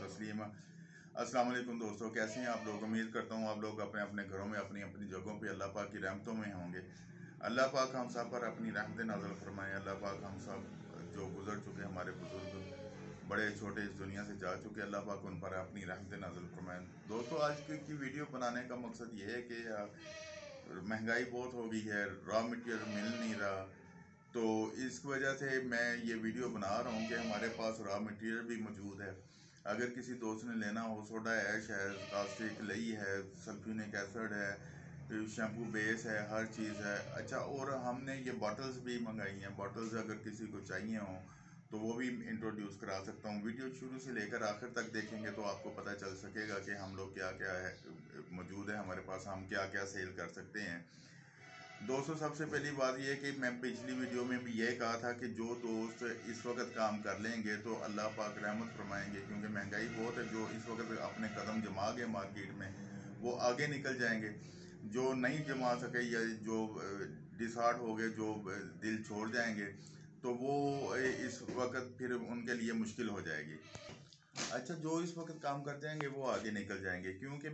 तस्लीम। वालेकुम दोस्तों, कैसे हैं आप लोग? उम्मीद करता हूँ आप लोग अपने अपने घरों में, अपनी अपनी जगहों पे अल्लाह पाक की रहमतों में होंगे। अल्लाह पाक हम सब पर अपनी रहमत नाजल फरमाएँ। अल्लाह पाक हम सब जो गुजर चुके हमारे बुज़ुर्ग, बड़े, छोटे इस दुनिया से जा चुके अल्लाह पाक उन पर अपनी रहमत नाजल फरमाएँ। दोस्तों, आज की वीडियो बनाने का मकसद ये है कि, महँगाई बहुत हो गई है रॉ मटेरियल मिल नहीं रहा। तो इस वजह से मैं ये वीडियो बना रहा हूँ कि हमारे पास रॉ मटेरियल भी मौजूद है। अगर किसी दोस्त ने लेना हो, सोडा ऐश है कास्टिक लई है सल्फ्यूनिक एसिड है शैम्पू बेस है, हर चीज़ है। अच्छा और हमने ये बॉटल्स भी मंगाई हैं। बॉटल्स अगर किसी को चाहिए हों तो वो भी इंट्रोड्यूस करा सकता हूँ। वीडियो शुरू से लेकर आखिर तक देखेंगे तो आपको पता चल सकेगा कि हम लोग क्या क्या है, मौजूद है हमारे पास, हम क्या क्या सेल कर सकते हैं। दोस्तों, सबसे पहली बात यह कि मैं पिछली वीडियो में भी ये कहा था कि जो दोस्त इस वक्त काम कर लेंगे तो अल्लाह पाक रहमत फरमाएँगे, क्योंकि महँगाई बहुत है, जो इस वक्त अपने कदम जमा गए मार्केट में, वो आगे निकल जाएँगे। जो नहीं जमा सके या जो डिसार्ट हो गए, जो दिल छोड़ जाएँगे तो वो इस वक्त फिर उनके लिए मुश्किल हो जाएगी। अच्छा जो इस वक्त काम कर जाएँगे वो आगे निकल जाएँगे, क्योंकि